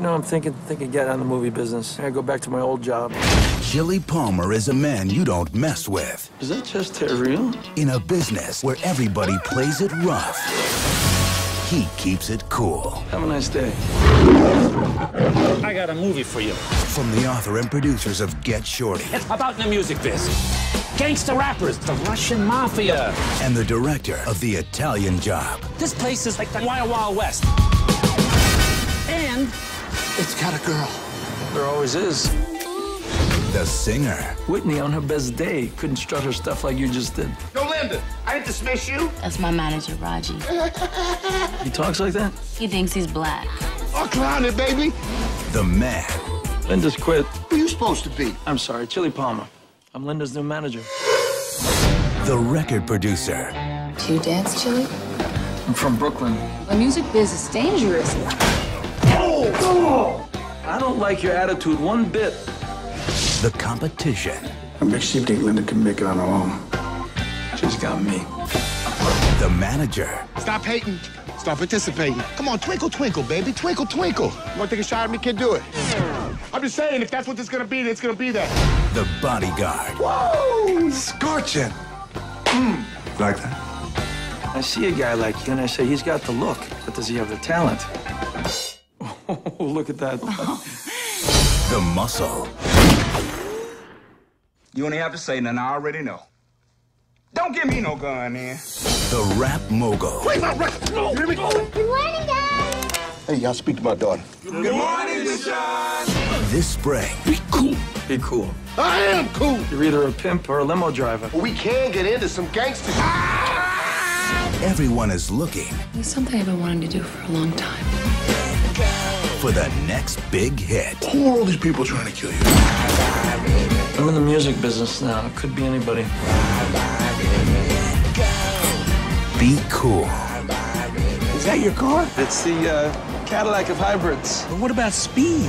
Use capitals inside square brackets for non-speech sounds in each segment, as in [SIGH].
You know, I'm thinking, thinking get out of the movie business. I go back to my old job. Chili Palmer is a man you don't mess with. Is that chest hair real? In a business where everybody plays it rough, he keeps it cool. Have a nice day. I got a movie for you. From the author and producers of Get Shorty It's about the music biz. Gangster rappers, the Russian mafia. and the director of The Italian Job, This place is like the Wild Wild West. And it's got a girl. There always is. the singer, Whitney on her best day couldn't strut her stuff like you just did. Yo, Linda, I didn't dismiss you. That's my manager, Raji. He talks like that? He thinks he's black. Oh, clown it, baby. the man, Linda's quit. Who are you supposed to be? I'm sorry, Chili Palmer. I'm Linda's new manager. the record producer, Do you dance, Chili? I'm from Brooklyn. The music biz is dangerous. I don't like your attitude one bit. the competition, What makes you think Linda can make it on her own? She's got me. the manager, Stop hating. Stop participating. Come on, twinkle, twinkle, baby. Twinkle, twinkle. You want to take a shot at me, kid? Do it. I'm just saying, if that's what it's going to be, then it's going to be that. the bodyguard, Whoa! Scorching. Mm. Like that? I see a guy like you and I say he's got the look, but does he have the talent? Oh, [LAUGHS] look at that. the muscle, You only have to say nothing, I already know. Don't give me no gun, man. the rap mogul, Wait, my record. No. Hear me? Good morning, guys. Hey, y'all speak to my daughter. Good morning, Deshaun. this spring, Be cool. Be cool. I am cool. You're either a pimp or a limo driver. We can get into some gangsters. everyone is looking It's something I've been wanting to do for a long time. For the next big hit. Who are all these people trying to kill you? I'm in the music business now. It could be anybody. Be cool. Is that your car? It's the uh, Cadillac of hybrids. But what about speed?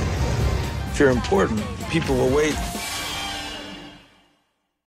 If you're important, people will wait